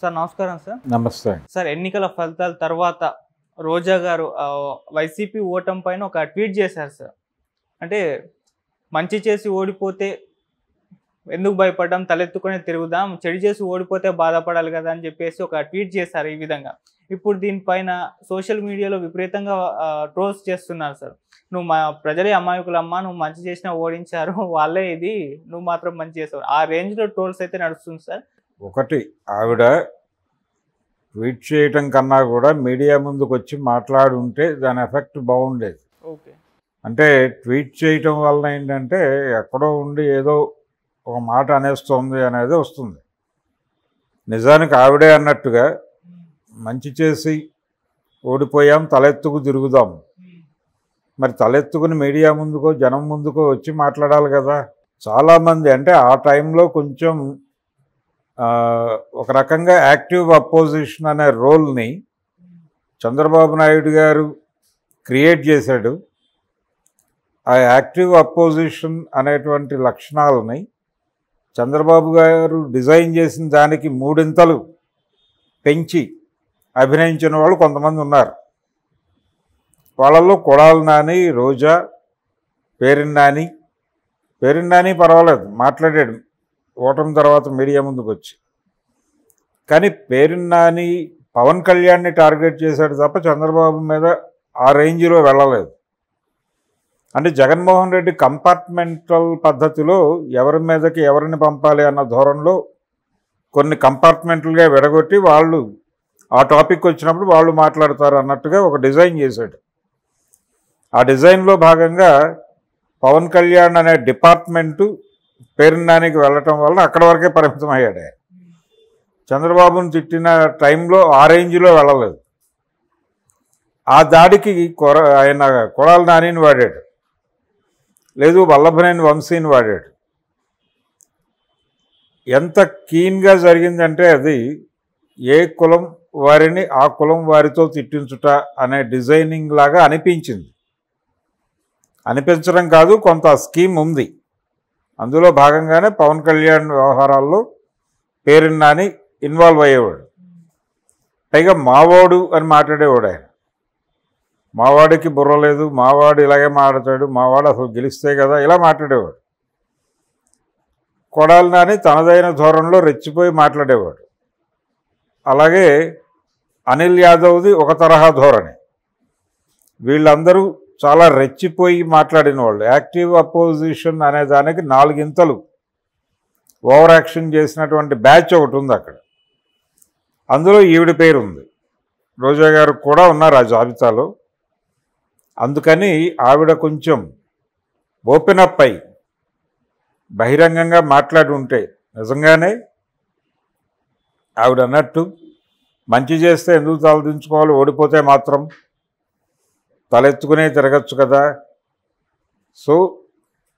Sir నమస్కారం sir. నమస్తే. Sir ఎన్నికల ఫలితాల తర్వాత రోజా గారు వైసీపీ ఓటమి పైన ఒక ట్వీట్ చేశారు సార్. అంటే మంచి చేసి ఓడిపోతే ఎందుకు భయపడ్డాం తలెత్తుకొని తిరుగుదాం చెడు చేసి ఓడిపోతే బాధపడాలి కదా అని చెప్పేసి ఒక ట్వీట్ చేశారు ఈ విధంగా. ఇప్పుడు దీనిపైన సోషల్ మీడియాలో విపరీతంగా ట్రోల్స్ చేస్తున్నారు సార్. నువ్వు మా ప్రజలే అమాయకులమ్మా నువ్వు మంచి చేసినా ఓడించారు వాళ్ళే ఇది నువ్వు మాత్రం మంచి చేసావు. ఆ రేంజ్లో ట్రోల్స్ అయితే నడుస్తుంది సార్. ఒకటి. ఆవిడ ట్వీట్ చేయటం కన్నా కూడా మీడియా ముందుకు వచ్చి మాట్లాడుంటే దాని ఎఫెక్ట్ బాగుండేది ఓకే. అంటే ట్వీట్ చేయటం వలన ఏంటంటే ఎక్కడో ఉండి ఏదో ఒక మాట అనేస్తుంది అనేది వస్తుంది. నిజానికి ఆవిడే అన్నట్టుగా మంచి చేసి ఓడిపోయాం తలెత్తుకు తిరుగుదాం. మరి తలెత్తుకుని మీడియా ముందుకో జనం ముందుకో వచ్చి మాట్లాడాలి కదా. చాలామంది అంటే ఆ టైంలో కొంచెం ఒక రకంగా యాక్టివ్ అపోజిషన్ అనే రోల్ని చంద్రబాబు నాయుడు గారు క్రియేట్ చేశాడు. ఆ యాక్టివ్ అపోజిషన్ అనేటువంటి లక్షణాలని చంద్రబాబు గారు డిజైన్ చేసిన దానికి మూడింతలు పెంచి అభినయించిన వాళ్ళు కొంతమంది ఉన్నారు. వాళ్ళల్లో కొడాలి నాని రోజా పేరిన్ నాని. పేరిన్ నాని పర్వాలేదు మాట్లాడాడు. ఓటమి తర్వాత మీడియా ముందుకు వచ్చి కానీ పేరున్నాని పవన్ కళ్యాణ్ని టార్గెట్ చేశాడు తప్ప చంద్రబాబు మీద ఆ రేంజ్లో వెళ్ళలేదు. అంటే జగన్మోహన్ రెడ్డి కంపార్ట్మెంటల్ పద్ధతిలో ఎవరి మీదకి ఎవరిని పంపాలి అన్న ధోరణిలో కొన్ని కంపార్ట్మెంట్లుగా విడగొట్టి వాళ్ళు ఆ టాపిక్ వచ్చినప్పుడు వాళ్ళు మాట్లాడతారు అన్నట్టుగా ఒక డిజైన్ చేశాడు. ఆ డిజైన్లో భాగంగా పవన్ కళ్యాణ్ అనే డిపార్ట్మెంటు పేరునానికి వెళ్ళటం వల్ల అక్కడ వరకే పరిమితం అయ్యాడు. చంద్రబాబును తిట్టిన టైంలో ఆ రేంజ్లో వెళ్ళలేదు. ఆ దాడికి కొర ఆయన కొడాల నానిని వాడాడు. లేదు వల్లభనేని వంశీని వాడాడు. ఎంత కీన్గా జరిగిందంటే అది ఏ కులం వారిని ఆ కులం వారితో తిట్టించుట అనే డిజైనింగ్ లాగా అనిపించింది. అనిపించడం కాదు కొంత స్కీమ్ ఉంది. అందులో భాగంగానే పవన్ కళ్యాణ్ వ్యవహారాల్లో పేరుని నాని ఇన్వాల్వ్ అయ్యేవాడు. పైగా మావాడు అని మాట్లాడేవాడు ఆయన. మావాడికి బుర్ర లేదు మావాడు ఇలాగే మాట్లాడతాడు మావాడు అసలు గెలిస్తే కదా ఇలా మాట్లాడేవాడు. కొడాలి నాని తనదైన ధోరణిలో రెచ్చిపోయి మాట్లాడేవాడు. అలాగే అనిల్ యాదవ్ది ఒక తరహా ధోరణి. వీళ్ళందరూ చాలా రెచ్చిపోయి మాట్లాడిన వాళ్ళు. యాక్టివ్ అపోజిషన్ అనే దానికి నాలుగింతలు ఓవర్ యాక్షన్ చేసినటువంటి బ్యాచ్ ఒకటి ఉంది అక్కడ. అందులో ఈవిడ పేరు ఉంది. రోజా గారు కూడా ఉన్నారు ఆ జాబితాలో. అందుకని ఆవిడ కొంచెం ఓపెన్ అప్ అయి బహిరంగంగా మాట్లాడి ఉంటే నిజంగానే ఆవిడ అన్నట్టు మంచి చేస్తే ఎందుకు తలదించుకోవాలి? ఓడిపోతే మాత్రం తలెత్తుకునే తిరగచ్చు కదా. సో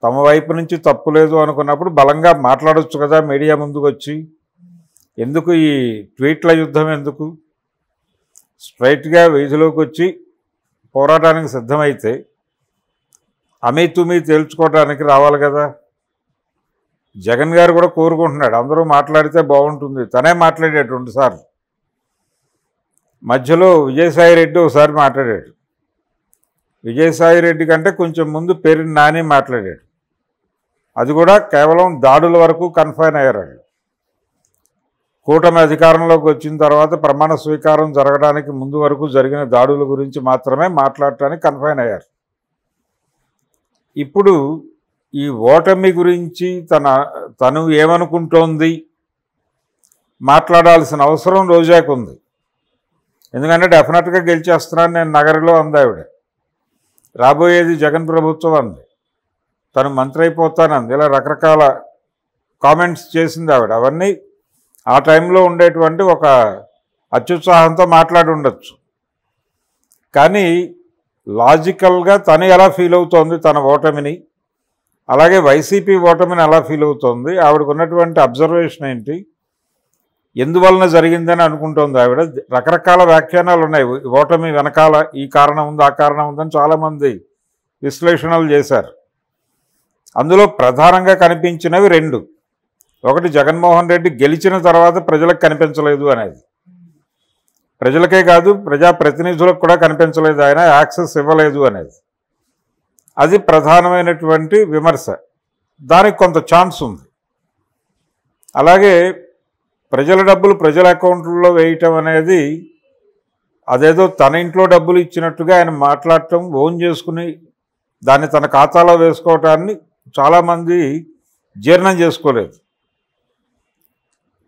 తమ వైపు నుంచి తప్పు లేదు అనుకున్నప్పుడు బలంగా మాట్లాడవచ్చు కదా మీడియా ముందుకు వచ్చి ఎందుకు ఈ ట్వీట్ల యుద్ధం ఎందుకు? స్ట్రైట్గా వీధిలోకి వచ్చి పోరాటానికి సిద్ధమైతే అమీ తుమీ తేల్చుకోవడానికి రావాలి కదా. జగన్ గారు కూడా కోరుకుంటున్నాడు. అందరూ మాట్లాడితే బాగుంటుంది. తనే మాట్లాడాడు రెండుసార్లు మధ్యలో విజయసాయి రెడ్డి ఒకసారి మాట్లాడాడు. విజయసాయి రెడ్డి కంటే కొంచెం ముందు పేరు నాని మాట్లాడాడు. అది కూడా కేవలం దాడుల వరకు కన్ఫైన్ అయ్యారు వాళ్ళు. కూటమి అధికారంలోకి వచ్చిన తర్వాత ప్రమాణ స్వీకారం జరగడానికి ముందు వరకు జరిగిన దాడుల గురించి మాత్రమే మాట్లాడటానికి కన్ఫైన్ అయ్యారు. ఇప్పుడు ఈ ఓటమి గురించి తన తను ఏమనుకుంటోంది? మాట్లాడాల్సిన అవసరం రోజాకు ఉంది. ఎందుకంటే డెఫినెట్గా గెలిచేస్తున్నాను నేను నగరిలో అంది ఆవిడ రాబోయేది జగన్ ప్రభుత్వం అంది తను మంత్రి అయిపోతానంది ఇలా రకరకాల కామెంట్స్ చేసింది ఆవిడ. అవన్నీ ఆ టైంలో ఉండేటువంటి ఒక అత్యుత్సాహంతో మాట్లాడి ఉండొచ్చు కానీ లాజికల్గా తను ఎలా ఫీల్ అవుతోంది తన ఓటమిని అలాగే వైసీపీ ఓటమిని ఎలా ఫీల్ అవుతోంది ఆవిడకు ఉన్నటువంటి అబ్జర్వేషన్ ఏంటి ఎందువలన జరిగిందని అనుకుంటోంది ఆవిడ. రకరకాల వ్యాఖ్యానాలు ఉన్నాయి. ఓటమి వెనకాల ఈ కారణం ఉంది ఆ కారణం ఉందని చాలామంది విశ్లేషణలు చేశారు. అందులో ప్రధానంగా కనిపించినవి రెండు. ఒకటి జగన్మోహన్ రెడ్డి గెలిచిన తర్వాత ప్రజలకు కనిపించలేదు అనేది. ప్రజలకే కాదు ప్రజాప్రతినిధులకు కూడా కనిపించలేదు ఆయన యాక్సెస్ ఇవ్వలేదు అనేది. అది ప్రధానమైనటువంటి విమర్శ. దానికి కొంత ఛాన్స్ ఉంది. అలాగే ప్రజల డబ్బులు ప్రజల అకౌంట్లలో వేయటం అనేది అదేదో తన ఇంట్లో డబ్బులు ఇచ్చినట్టుగా ఆయన మాట్లాడటం ఓన్ చేసుకుని దాన్ని తన ఖాతాలో వేసుకోవటాన్ని చాలామంది జీర్ణం చేసుకోలేదు.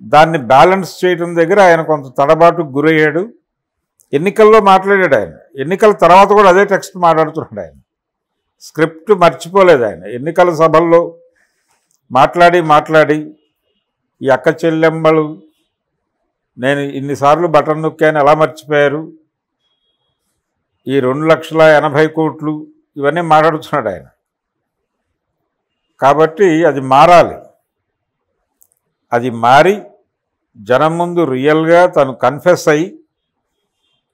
దాన్ని బ్యాలెన్స్ చేయడం దగ్గర ఆయన కొంత తడబాటుకు గురయ్యాడు. ఎన్నికల్లో మాట్లాడాడు ఆయన. ఎన్నికల తర్వాత కూడా అదే టెక్స్ట్ మాట్లాడుతున్నాడు ఆయన. స్క్రిప్ట్ మర్చిపోలేదు ఆయన. ఎన్నికల సభల్లో మాట్లాడి మాట్లాడి ఈ అక్క చెల్లెమ్మలు నేను ఇన్నిసార్లు బటన్ నొక్కాను ఎలా మర్చిపోయారు? ఈ రెండు లక్షల ఎనభై కోట్లు ఇవన్నీ మాట్లాడుతున్నాడు ఆయన. కాబట్టి అది మారాలి. అది మారి జనం ముందు రియల్గా తను కన్ఫెస్ అయ్యి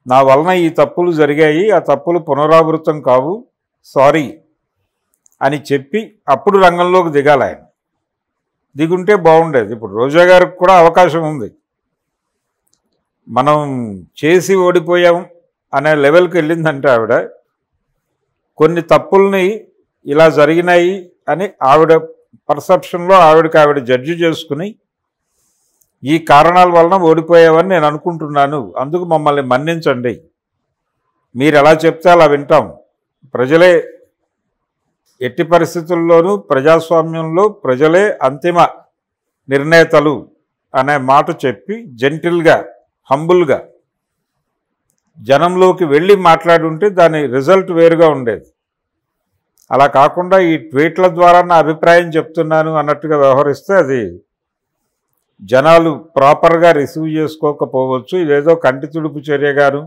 నా వలన ఈ తప్పులు జరిగాయి ఆ తప్పులు పునరావృతం కావు సారీ అని చెప్పి అప్పుడు రంగంలోకి దిగాలి ఆయన. దిగుంటే బాగుండేది. ఇప్పుడు రోజా గారికి కూడా అవకాశం ఉంది. మనం చేసి ఓడిపోయాం అనే లెవెల్కి వెళ్ళిందంటే ఆవిడ కొన్ని తప్పుల్ని ఇలా జరిగినాయి అని ఆవిడ పర్సెప్షన్లో ఆవిడకి ఆవిడ జడ్జి చేసుకుని ఈ కారణాల వలన ఓడిపోయావని నేను అనుకుంటున్నాను. అందుకు మమ్మల్ని మన్నించండి. మీరు ఎలా చెప్తే అలా వింటాం. ప్రజలే ఎట్టి పరిస్థితుల్లోనూ ప్రజాస్వామ్యంలో ప్రజలే అంతిమ నిర్ణేతలు అనే మాట చెప్పి జెంటిల్గా హంబుల్గా జనంలోకి వెళ్ళి మాట్లాడుంటే దాని రిజల్ట్ వేరుగా ఉండేది. అలా కాకుండా ఈ ట్వీట్ల ద్వారా నా అభిప్రాయం చెప్తున్నాను అన్నట్టుగా వ్యవహరిస్తే అది జనాలు ప్రాపర్గా రిసీవ్ చేసుకోకపోవచ్చు. ఇదేదో కంటి తుడుపు చర్యగాను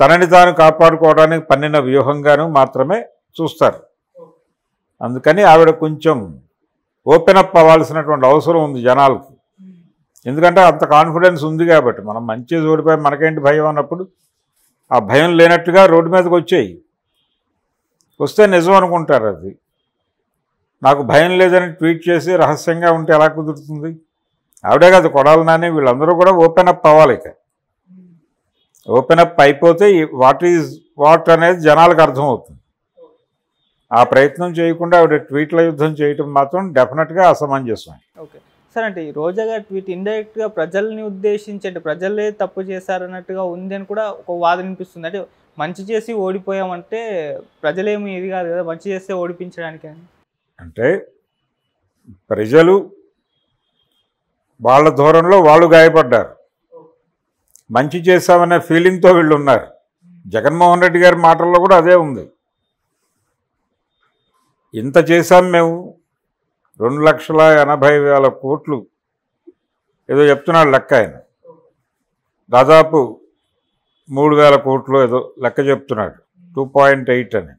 తనని తాను కాపాడుకోవడానికి పన్నిన వ్యూహంగాను మాత్రమే చూస్తారు. అందుకని ఆవిడ కొంచెం ఓపెన్ అప్ అవ్వాల్సినటువంటి అవసరం ఉంది జనాలకి. ఎందుకంటే అంత కాన్ఫిడెన్స్ ఉంది కాబట్టి మనం మంచి ఓడిపోయి మనకేంటి భయం అన్నప్పుడు ఆ భయం లేనట్టుగా రోడ్డు మీదకి వచ్చాయి. వస్తే నిజం అనుకుంటారు అది. నాకు భయం లేదని ట్వీట్ చేసి రహస్యంగా ఉంటే ఎలా కుదురుతుంది? ఆవిడే కాదు కొడాలి నాని వీళ్ళందరూ కూడా ఓపెన్ అప్ అవ్వాలి ఇక. ఓపెన్ అప్ అయిపోతే వాట్ ఈజ్ వాట్ అనేది జనాలకు అర్థమవుతుంది. ఆ ప్రయత్నం చేయకుండా ఆవిడ ట్వీట్ల యుద్ధం చేయటం మాత్రం డెఫినెట్గా అసమంజసం. ఓకే. సార్ అంటే ఈ రోజా గారి ట్వీట్ ఇండైరెక్ట్గా ప్రజల్ని ఉద్దేశించి అంటే ప్రజలే తప్పు చేశారన్నట్టుగా ఉంది అని కూడా ఒక వాదన వినిపిస్తుంది. అంటే మంచి చేసి ఓడిపోయామంటే ప్రజలేమి ఇది కాదు కదా మంచి చేస్తే ఓడిపించడానికి అని. అంటే ప్రజలు వాళ్ళ ధోరణిలో వాళ్ళు గాయపడ్డారు. మంచి చేశామనే ఫీలింగ్తో వీళ్ళు ఉన్నారు జగన్మోహన్ రెడ్డి గారి మాటల్లో కూడా అదే ఉంది. ఇంత చేశాం మేము. రెండు లక్షల ఎనభై వేల కోట్లు. ఏదో చెప్తున్నాడు లెక్క ఆయన. దాదాపు మూడు వేల కోట్లు ఏదో లెక్క చెప్తున్నాడు. టూ పాయింట్ ఎయిట్ అని.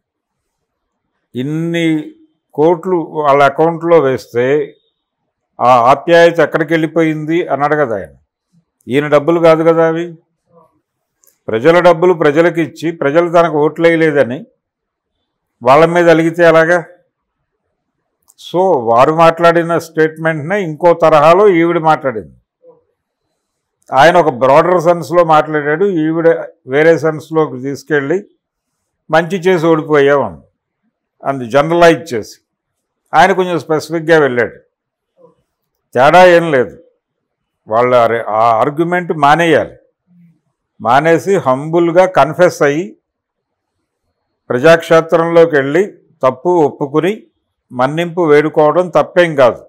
ఇన్ని కోట్లు వాళ్ళ అకౌంట్లో వేస్తే ఆ ఆప్యాయత ఎక్కడికి వెళ్ళిపోయింది అన్నాడు కదా ఆయన. ఈయన డబ్బులు కాదు కదా అవి. ప్రజల డబ్బులు ప్రజలకు ఇచ్చి ప్రజలు తనకు ఓట్లు వేయలేదని వాళ్ళ మీద అలిగితే ఎలాగా? సో వారు మాట్లాడిన స్టేట్మెంట్నే ఇంకో తరహాలో ఈవిడ మాట్లాడింది. ఆయన ఒక బ్రాడర్ సెన్స్లో మాట్లాడాడు ఈవిడ వేరే సెన్స్లోకి తీసుకెళ్ళి మంచి చేసి ఓడిపోయావు అంది జనరలైజ్ చేసి. ఆయన కొంచెం స్పెసిఫిక్గా వెళ్ళాడు. తేడా ఏం లేదు. వాళ్ళ ఆ ఆర్గ్యుమెంట్ మానేయాలి. మానేసి హంబుల్గా కన్ఫెస్ అయ్యి ప్రజాక్షేత్రంలోకి వెళ్ళి తప్పు ఒప్పుకుని మన్నింపు వేడుకోవడం తప్పేం కాదు.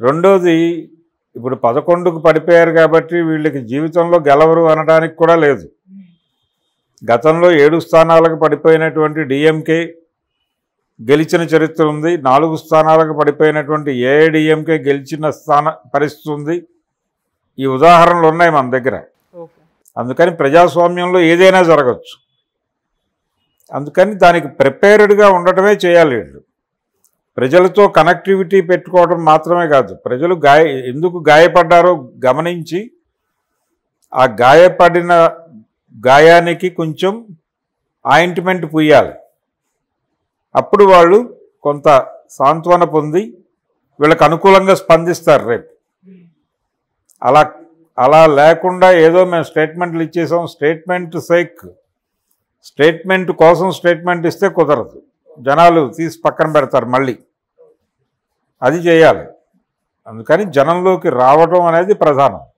రెండోది ఇప్పుడు పదకొండుకు పడిపోయారు కాబట్టి వీళ్ళకి జీవితంలో గెలవరు అనడానికి కూడా లేదు. గతంలో ఏడు స్థానాలకు పడిపోయినటువంటి డిఎంకే గెలిచిన చరిత్ర ఉంది. నాలుగు స్థానాలకు పడిపోయినటువంటి ఏఐడిఎంకే గెలిచిన స్థాన పరిస్థితి ఉంది. ఈ ఉదాహరణలు ఉన్నాయి మన దగ్గర. అందుకని ప్రజాస్వామ్యంలో ఏదైనా జరగచ్చు. అందుకని దానికి ప్రిపేర్డ్గా ఉండటమే చేయాలి వీళ్ళు. ప్రజలతో కనెక్టివిటీ పెట్టుకోవడం మాత్రమే కాదు. ప్రజలు గాయ ఎందుకు గాయపడ్డారో గమనించి ఆ గాయపడిన గాయానికి కొంచెం ఆయింట్మెంట్ పుయ్యాలి. అప్పుడు వాళ్ళు కొంత సాంత్వన పొంది వీళ్ళకు అనుకూలంగా స్పందిస్తారు రేపు. అలా అలా లేకుండా ఏదో మేము స్టేట్మెంట్లు ఇచ్చేసాం స్టేట్మెంట్ సైక్ స్టేట్మెంట్ కోసం స్టేట్మెంట్ ఇస్తే కుదరదు. జనాలు తీసి పక్కన పెడతారు మళ్ళీ. అది చేయాలి. అందుకని జనంలోకి రావటం అనేది ప్రధానం.